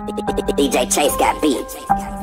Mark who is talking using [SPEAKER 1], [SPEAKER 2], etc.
[SPEAKER 1] DJ Chase got beat.